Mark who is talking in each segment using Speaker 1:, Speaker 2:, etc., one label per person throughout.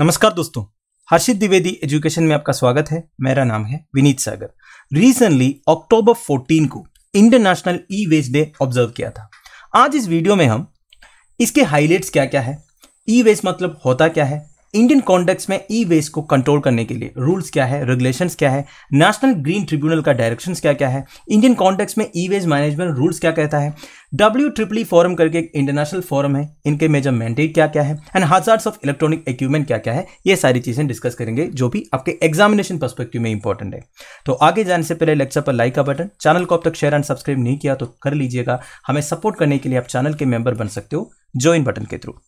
Speaker 1: नमस्कार दोस्तों, हर्षित द्विवेदी एजुकेशन में आपका स्वागत है। मेरा नाम है विनीत सागर। रिसेंटली अक्टूबर 14 को international e waste day observe किया था। आज इस वीडियो में हम, इसके हाइलाइट्स क्या क्या है? ई वेस्ट मतलब होता क्या है? इंडियन कॉन्टेक्स में ई वेस्ट को कंट्रोल करने के लिए रूल्स क्या है रेगुलेशंस क्या है नेशनल ग्रीन ट्रिब्यूनल का डायरेक्शंस क्या क्या है इंडियन कॉन्टेक्स में ई वेस्ट मैनेजमेंट रूल्स क्या कहता है डब्ल्यू ट्रिपली फोरम करके एक इंटरनेशनल फोरम है, इनके मेजर मैंडेट क्या क्या है and hazards of electronic equipment क्या क्या है, ये सारी चीज़ें डिस्कस करेंगे, जो भी आपके एग्जामिनेशन परस्पेक्टिव में इंपॉर्टेंट है। तो आगे जाने से पहले लेक्चर पर लाइक का बटन चैनल को अब तक शेयर एंड सब्सक्राइब नहीं किया तो कर लीजिएगा, हमें सपोर्ट करने के लिए आप चैनल के मेंबर बन सकते हो ज्वाइन बटन के थ्रू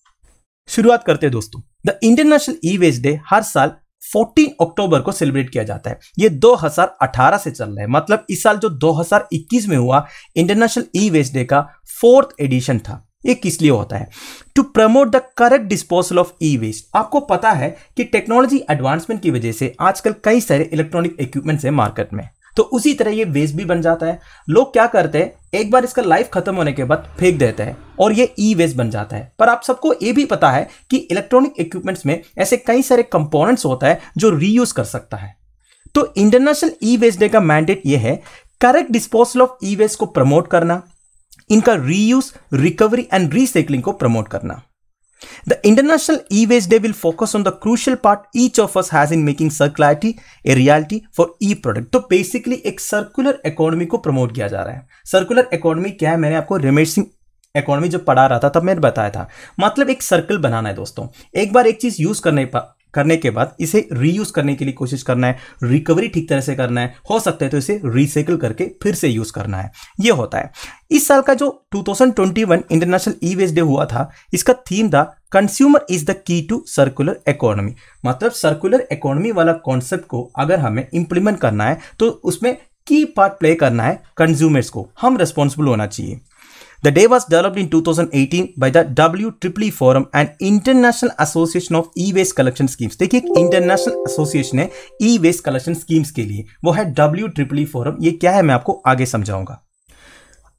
Speaker 1: शुरुआत करते हैं दोस्तों। The international e waste day हर साल 14 अक्टूबर को सेलिब्रेट किया जाता है। ये 2018 से चल रहा है। मतलब इस साल जो 2021 में हुआ इंटरनेशनल ई वेस्ट डे का फोर्थ एडिशन था। ये किस लिए होता है? To promote the correct disposal of e waste आपको पता है कि टेक्नोलॉजी एडवांसमेंट की वजह से आजकल कई सारे इलेक्ट्रॉनिक इक्विपमेंट्स है मार्केट में। तो उसी तरह ये वेस्ट भी बन जाता है। लोग क्या करते हैं, एक बार इसका लाइफ खत्म होने के बाद फेंक देते हैं और ये ई वेस्ट बन जाता है। पर आप सबको ये भी पता है कि इलेक्ट्रॉनिक इक्विपमेंट्स में ऐसे कई सारे कंपोनेंट्स होता है जो रीयूज कर सकता है। तो इंटरनेशनल ई वेस्ट डे का मैंडेट ये है correct disposal of e waste को प्रमोट करना, इनका रीयूज रिकवरी एंड रीसाइकलिंग को प्रमोट करना। The International E-Waste Day will focus on the crucial part each of us has in making circularity a reality for e-product. तो basically एक circular economy को promote किया जा रहा है सर्कुलर इकोनॉमी क्या है मैंने आपको रमेश सिंह इकोनॉमी जब पढ़ा रहा था तब मैंने बताया था मतलब एक सर्कल बनाना है दोस्तों एक बार करने के बाद इसे रीयूज करने के लिए कोशिश करना है रिकवरी ठीक तरह से करना है, हो सकता है तो इसे रिसाइकल करके फिर से यूज़ करना है। ये होता है। इस साल का जो 2021 इंटरनेशनल ई वेस्ट डे हुआ था, इसका थीम था consumer is the key to circular economy मतलब सर्कुलर इकोनॉमी वाला कॉन्सेप्ट को अगर हमें इंप्लीमेंट करना है तो उसमें की पार्ट प्ले करना है कंज्यूमर्स को। हम रिस्पॉन्सिबल होना चाहिए। The day was developed in 2018 by the WEEE Forum and International Association of E-Waste Collection Schemes. देखिए, एक इंटरनेशनल एसोसिएशन है ई वेस्ट कलेक्शन स्कीम्स के लिए। वो है डब्ल्यू फोरम ये क्या है? मैं आपको आगे समझाऊँगा।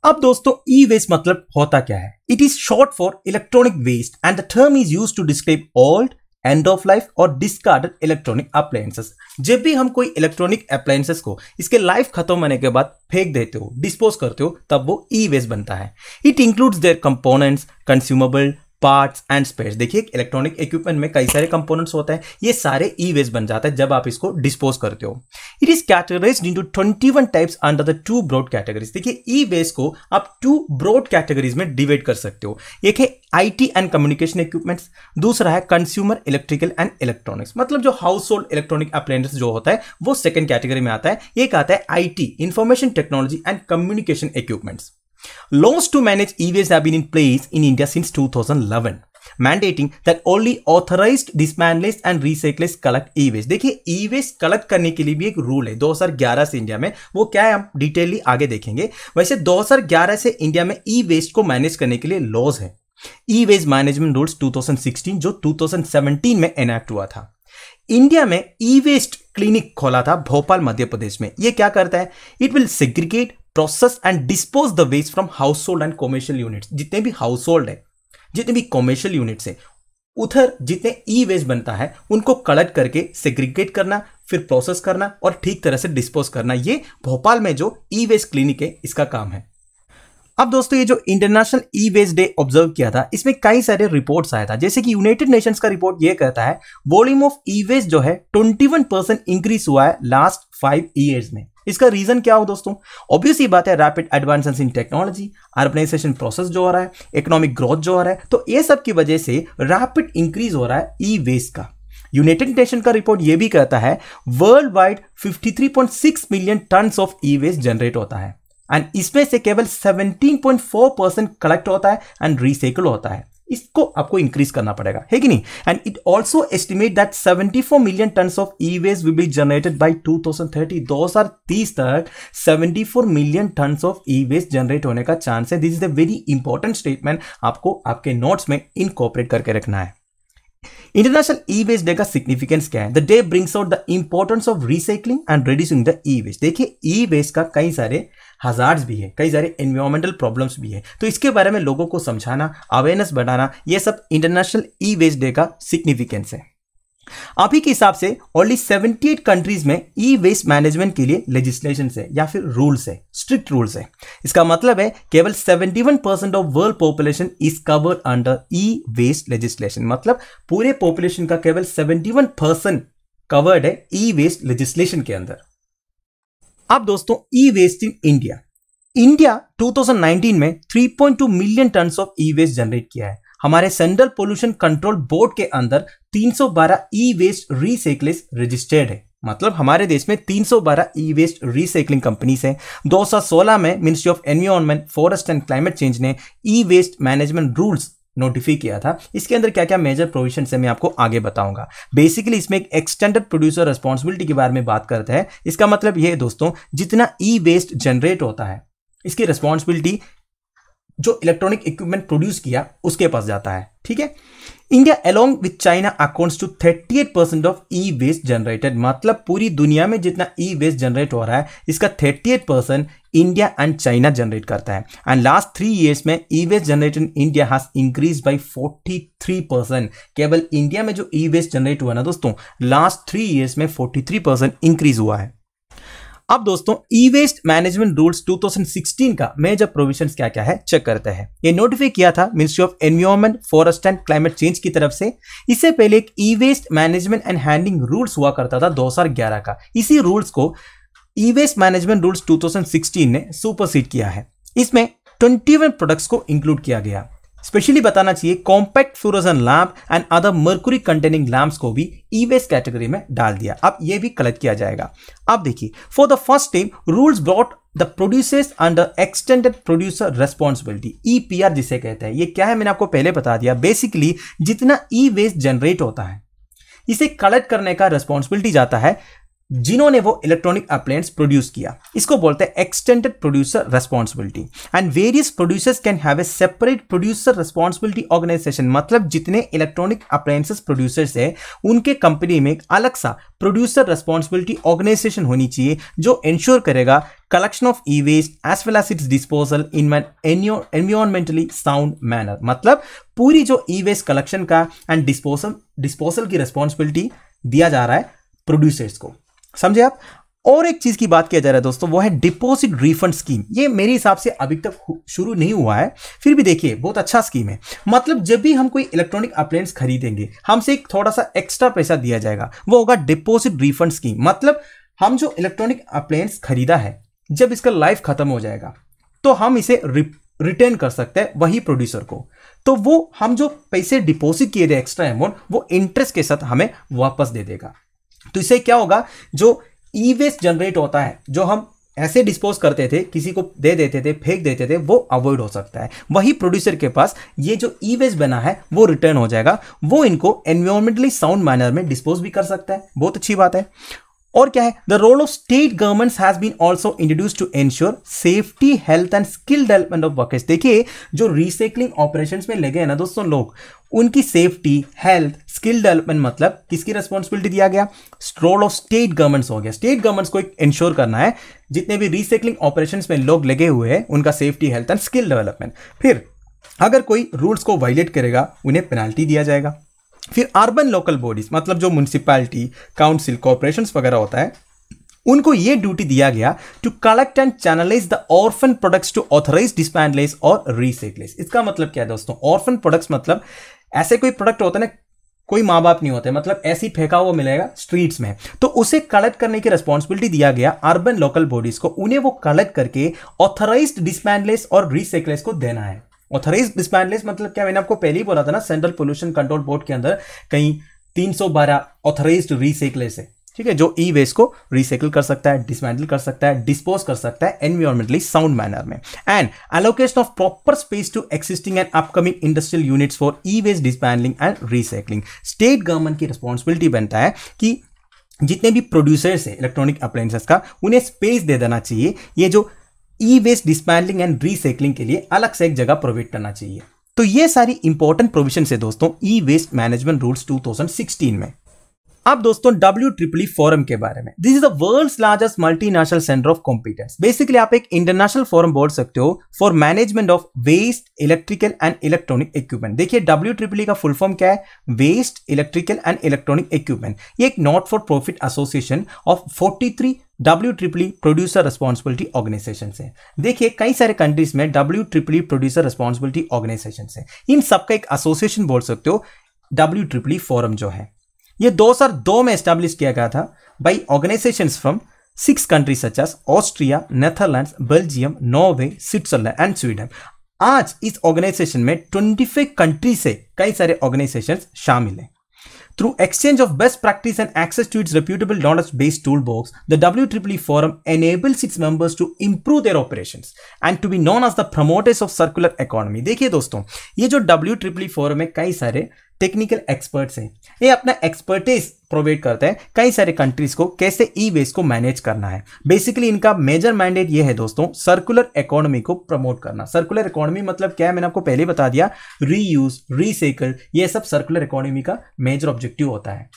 Speaker 1: अब दोस्तों ई वेस्ट मतलब होता क्या है? It is short for electronic waste and the term is use to describe old end of life और डिस्कार्डेड इलेक्ट्रॉनिक अप्लायंसेस जब भी हम कोई इलेक्ट्रॉनिक अप्लायंसेस को इसके लाइफ खत्म होने के बाद फेंक देते हो डिस्पोज करते हो, तब वो ई वेस्ट बनता है। It includes their components consumable parts and spares देखिए, इलेक्ट्रॉनिक इक्विपमेंट में कई सारे कंपोनेंट्स होते हैं। ये सारे ई वेस्ट बन जाता है जब आप इसको डिस्पोज करते हो। It is categorise to twenty one types under the two broad categories देखिए ई वेस्ट को आप टू ब्रॉड कैटेगरीज में डिवाइड कर सकते हो। एक है आईटी एंड कम्युनिकेशन इक्विपमेंट्स दूसरा है कंज्यूमर इलेक्ट्रिकल एंड इलेक्ट्रॉनिक्स मतलब जो हाउस होल्ड इलेक्ट्रॉनिक अप्लायंसेस जो होता है, वो सेकंड कैटेगरी में आता है। एक आता है IT information technology and communication equipments Laws to manage e-waste have been in place in India since 2011. mandating that only authorized dismantles and recyclers collect e-waste. देखिए ई-वेस्ट कलेक्ट करने के लिए भी एक रूल है। 2011 से इंडिया में, वो क्या है, हम डिटेयली आगे देखेंगे। वैसे 2011 से इंडिया में ई-वेस्ट को मैनेज करने के लिए लॉज है। वेस्ट मैनेजमेंट रूल्स 2016 जो 2017 में एनेक्ट हुआ था। इंडिया में वेस्ट क्लिनिक खोला था, भोपाल, मध्य प्रदेश में। ये क्या करता है? It will segregate process and dispose the waste from household and commercial units जितने भी हाउस होल्ड है, जितने भी कॉमर्शियल यूनिट्स है, उधर जितने ई वेस्ट बनता है, उनको कलेक्ट करके सेग्रीगेट करना, फिर प्रोसेस करना और ठीक तरह से डिस्पोज करना, ये भोपाल में जो ई वेस्ट क्लिनिक है, इसका काम है। अब दोस्तों, ये जो international e waste day observe किया था, इसमें कई सारे रिपोर्ट्स आया था। जैसे कि यूनाइटेड नेशंस का रिपोर्ट ये कहता है वॉल्यूम ऑफ़ ई वेस्ट जो है 21 परसेंट इंक्रीज हुआ है लास्ट फाइव ईयर्स में। इसका रीजन क्या हो दोस्तों? ऑब्वियस ही बात है rapid advances in technology urbanisation process जो हो रहा है इकोनॉमिक ग्रोथ जो हो रहा है तो ये सब की वजह से रैपिड इंक्रीज हो रहा है ई वेस्ट का। यूनाइटेड नेशन का रिपोर्ट यह भी कहता है worldwide 53.6 million ton of e waste generate होता है। एंड इसमें से केवल 17.4 परसेंट कलेक्ट होता है एंड रिसाइकल होता है। इसको आपको इंक्रीज करना पड़ेगा, है कि नहीं? And it also estimate that 74 million ton of e waste will be generated by 2030 2030 तक 74 million ton of e waste generate होने का चांस है। This is a very important statement आपको आपके नोट्स में इनकॉपरेट करके रखना है। इंटरनेशनल e-waste day का सिग्निफिकेंस क्या है? The day brings out the importance of recycling and reducing the e waste देखिए ई वेस्ट का कई सारे हजार्ड्स भी है, कई सारे एनवायरमेंटल प्रॉब्लम्स भी है। तो इसके बारे में लोगों को समझाना अवेयरनेस बढ़ाना, ये सब इंटरनेशनल ई वेस्ट डे का सिग्निफिकेंस है। अभी के हिसाब से ओनली 78 कंट्रीज़ में ई वेस्ट मैनेजमेंट के लिए लेजिस्लेशन है या फिर रूल्स है स्ट्रिक्ट रूल्स है। इसका मतलब है केवल 71 percent of world population is covered under e waste legislation मतलब पूरे पॉपुलेशन का केवल 71 परसेंट कवर्ड है ई वेस्ट लेजिस्लेशन के अंदर। अब दोस्तों e waste in India India 2019 में 3.2 million ton of e waste generate किया है। हमारे सेंट्रल पोल्यूशन कंट्रोल बोर्ड के अंदर 312 ई वेस्ट रिसाइकलिस रजिस्टर्ड है। मतलब हमारे देश में 312 ई वेस्ट रिसाइकलिंग कंपनीज़ हैं। 2016 में ministry of environment forest and climate change ने e waste management rules notify किया था। इसके अंदर क्या क्या मेजर प्रोविज़न है, मैं आपको आगे बताऊँगा। बेसिकली इसमें एक एक्सटेंडेड प्रोड्यूसर रिस्पॉन्सिबिलिटी के बारे में बात करते हैं। इसका मतलब यह है दोस्तों, जितना ई वेस्ट जनरेट होता है, इसकी रिस्पॉन्सिबिलिटी जो इलेक्ट्रॉनिक इक्विपमेंट प्रोड्यूस किया, उसके पास जाता है। ठीक है? India along with China accounts to 38 percent of e waste generated मतलब पूरी दुनिया में जितना ई वेस्ट जनरेट हो रहा है, इसका 38 percent India and China generate करता है। एंड लास्ट थ्री इयर्स में e waste generate in India has increase by 43 percent केवल इंडिया में जो ई वेस्ट जनरेट हुआ ना दोस्तों लास्ट थ्री ईयर्स में 43 परसेंट इंक्रीज हुआ है। अब दोस्तों ई वेस्ट मैनेजमेंट रूल्स 2016 का मेजर प्रोविज़न क्या क्या है? चेक करते हैं। ये नोटिफाई किया था ministry of environment forest and climate change की तरफ़ से। इससे पहले एक e waste management and handling rules हुआ करता था 2011 का। इसी रूल्स को ई वेस्ट मैनेजमेंट रूल्स 2016 ने सुपरसीड किया है। इसमें 21 प्रोडक्ट्स को इंक्लूड किया गया। स्पेशली बताना चाहिए compact fluorescent lamp and other mercury containing lamps को भी ई वेस्ट कैटेगरी में डाल दिया। अब ये भी कलेक्ट किया जाएगा। अब देखिए for the first time rules brought the producers under extended producer responsibility EPR जिसे कहते हैं। ये क्या है? मैंने आपको पहले बता दिया। बेसिकली जितना ई वेस्ट जनरेट होता है, इसे कलेक्ट करने का रेस्पॉन्सिबिलिटी जाता है। जिन्होंने वो इलेक्ट्रॉनिक अप्लायंस प्रोड्यूस किया। इसको बोलते हैं extended producer responsibility and various producers can have a separate producer responsibility organisation मतलब जितने इलेक्ट्रॉनिक अप्लायंसेस प्रोड्यूसर्स है, उनके कंपनी में एक अलग सा प्रोड्यूसर रेस्पॉन्सिबिलिटी ऑर्गेनाइजेशन होनी चाहिए, जो इंश्योर करेगा collection of e waste as well as its disposal in environmentally sound manner मतलब पूरी जो ई वेस्ट कलेक्शन का एंड डिस्पोजल डिस्पोजल की रेस्पॉन्सिबिलिटी दिया जा रहा है प्रोड्यूसर्स को। समझे आप? और एक चीज़ की बात किया जा रहा है दोस्तों, वो है डिपॉजिट रिफंड स्कीम ये मेरे हिसाब से अभी तक शुरू नहीं हुआ है, फिर भी देखिए, बहुत अच्छा स्कीम है। मतलब जब भी हम कोई इलेक्ट्रॉनिक अप्लायंस खरीदेंगे, हमसे एक थोड़ा सा एक्स्ट्रा पैसा दिया जाएगा, वो होगा डिपॉजिट रिफंड स्कीम मतलब हम जो इलेक्ट्रॉनिक अप्लायंस खरीदा है, जब इसका लाइफ खत्म हो जाएगा तो हम इसे रिटर्न कर सकते हैं वही प्रोड्यूसर को। तो वो हम जो पैसे डिपॉजिट किए थे एक्स्ट्रा अमाउंट वो इंटरेस्ट के साथ हमें वापस दे देगा। तो इससे क्या होगा? जो ई वेस्ट जनरेट होता है, जो हम ऐसे डिस्पोज करते थे, किसी को दे देते थे, फेंक देते थे, वो अवॉइड हो सकता है। वही प्रोड्यूसर के पास ये जो ई वेस्ट बना है, वो रिटर्न हो जाएगा। वो इनको एनवायरमेंटली साउंड मैनर में डिस्पोज भी कर सकता है। बहुत अच्छी बात है। और क्या है? The role of state government has been also introduce to ensure safety health and skill development of workers देखिए, जो रिसाइकलिंग ऑपरेशंस में लगे हैं ना दोस्तों लोग, उनकी सेफ्टी हेल्थ स्किल डेवलपमेंट मतलब किसकी रेस्पॉन्सिबिलिटी दिया गया? रोल ऑफ़ स्टेट गवर्नमेंट्स हो गया। स्टेट गवर्नमेंट्स को एक इंश्योर करना है, जितने भी रिसाइकलिंग ऑपरेशंस में लोग लगे हुए हैं, उनका safety health and skill development फिर, अगर कोई रूल्स को वायलेट करेगा, उन्हें पेनाल्टी दिया जाएगा। फिर अर्बन लोकल बॉडीज मतलब जो म्यूनसिपैलिटी काउंसिल कॉरपोरेशन वगैरह होता है, उनको ये ड्यूटी दिया गया to collect and channelise the orphan products to authorise dismantlers और रीसाइकलाइज इसका मतलब क्या है दोस्तों? ऑर्फन प्रोडक्ट्स मतलब ऐसे कोई प्रोडक्ट होता ना, कोई माँ बाप नहीं होते मतलब ऐसी फेंका हुआ मिलेगा स्ट्रीट्स में. तो उसे कलेक्ट करने की रिस्पॉन्सिबिलिटी दिया गया अर्बन लोकल बॉडीज को. उन्हें वो कलेक्ट करके ऑथराइज डिस्पैंडलेस और रीसाइकलेस को देना है. ऑथराइज डिस्पैंडलेस मतलब क्या? मैंने आपको पहले ही बोला था ना सेंट्रल पोल्यूशन कंट्रोल बोर्ड के अंदर कहीं 312 ऑथराइज रीसाइकलेस है ठीक है? जो ई वेस्ट को रिसाइकिल कर सकता है डिसमेंटल कर सकता है डिस्पोज कर सकता है एनवायरमेंटली साउंड मैनर में। And allocation of proper space to existing and upcoming industrial units for e waste dismantling and recycling state government की रिस्पॉन्सिबिलिटी बनता है कि जितने भी प्रोड्यूसर्स है इलेक्ट्रॉनिक अप्लायंसेस का, उन्हें स्पेस दे देना चाहिए। ये जो e waste dismantling and recycling के लिए अलग से एक जगह प्रोवाइड करना चाहिए। तो ये सारी इंपॉर्टेंट प्रोविज़न है दोस्तों ई वेस्ट मैनेजमेंट रूल्स 2016 में। अब दोस्तों डब्ल्यू ट्रिपली फोरम के बारे में। This is the world's largest multinational centre of competence basically आप एक इंटरनेशनल फोरम बोल सकते हो for management of waste electrical and electronic equipment देखिए डब्ल्यू ट्रिपली का फुल फॉर्म क्या है? Waste electrical and electronic equipment ये एक not for profit association of 43 W triple E producer responsibility organisation है। देखिए, कई सारे कंट्रीज़ में W triple E producer responsibility organisation है। इन सबका एक एसोसिएशन बोल सकते हो डब्ल्यू ट्रिपली फोरम जो है। ये 2002 में एस्टेब्लिश किया गया था by organisation from six country such as Austria Netherland Belgium Norway Switzerland and Sweden आज इस ऑर्गेनाइजेशन में ट्वेंटी फाइव कंट्री से कई सारे ऑर्गेनाइजेशन शामिल हैं। Through exchange of best practice and access to its reputable knowledge based tool box the W triple forum enables its members to improve their operation and to be known as the promoters of circular economy देखिए दोस्तों, ये जो W triple forum है कई सारे technical experts हैं। ये अपना एक्सपर्टीज प्रोवाइड करते हैं कई सारे कंट्रीज़ को कैसे ई वेस्ट को मैनेज करना है। बेसिकली इनका मेजर मैंडेट ये है दोस्तों सर्कुलर इकोनॉमी को प्रमोट करना। सर्कुलर इकोनॉमी मतलब क्या है? मैंने आपको पहले बता दिया रीयूज रीसाइकल ये सब सर्कुलर इकोनॉमी का मेजर ऑब्जेक्टिव होता है।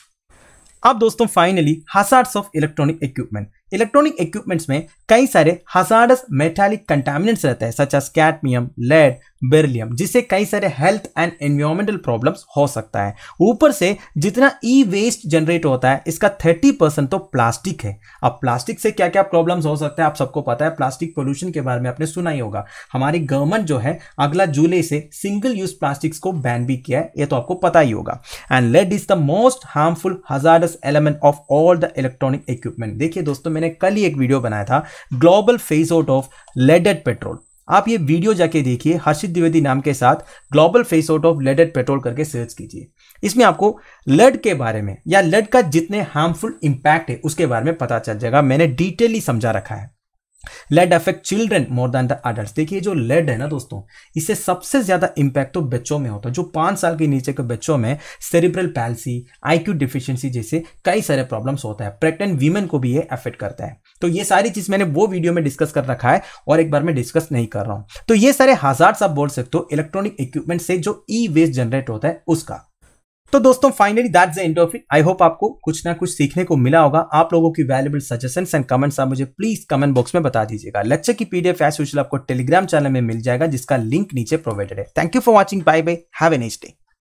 Speaker 1: अब दोस्तों finally hazards of electronic equipment electronic equipments में कई सारे हजार्डस मेटालिक कंटामिनेंट्स रहते हैं such as cadmium lead beryllium जिससे कई सारे हेल्थ एंड एनवायरमेंटल प्रॉब्लम्स हो सकता है। ऊपर से जितना ई वेस्ट जनरेट होता है, इसका 30 परसेंट तो प्लास्टिक है। अब प्लास्टिक से क्या क्या प्रॉब्लम्स हो सकते हैं, आप सबको पता है प्लास्टिक पोल्यूशन के बारे में आपने सुना ही होगा। हमारी गवर्नमेंट जो है, अगला जुलाई से सिंगल यूज़ प्लास्टिक्स को बैन भी किया है, ये तो आपको पता ही होगा। And lead is the most harmful hazardous element of all the electronic equipment देखिए दोस्तों मैंने कल ही एक वीडियो बनाया था global phase out of leaded petrol आप ये वीडियो जाके देखिए, हर्षित द्विवेदी नाम के साथ global phase out of leaded petrol करके सर्च कीजिए। इसमें आपको लेड के बारे में, या लेड का जितने हार्मफुल इंपैक्ट है, उसके बारे में पता चल जाएगा। मैंने डिटेली समझा रखा है। Lead affect children more than the adult देखिए, जो लेड है ना दोस्तों इससे सबसे ज़्यादा इंपैक्ट तो बच्चों में होता है। जो पाँच साल के नीचे के बच्चों में सेरिब्रल पैल्सी आईक्यू डिफिशियंसी जैसे कई सारे प्रॉब्लम्स होता है। प्रेग्नेंट वीमेन को भी ये अफेक्ट करता है। तो ये सारी चीज़ मैंने वो वीडियो में डिस्कस कर रखा है और एक बार मैं डिस्कस नहीं कर रहा हूँ। तो ये सारे हज़ार आप बोल सकते हो इलेक्ट्रॉनिक इक्विपमेंट से जो ई वेस्ट जनरेट होता है, उसका। तो दोस्तों finally that's end of it I hope आपको कुछ ना कुछ सीखने को मिला होगा। आप लोगों की वैल्यूबल सजेशन एंड कमेंट्स आप मुझे प्लीज़ कमेंट बॉक्स में बता दीजिएगा। लेक्चर की पीडीएफ यूजुअल आपको टेलीग्राम चैनल में मिल जाएगा, जिसका लिंक नीचे प्रोवाइडेड है। Thank you for watching bye bye have a next day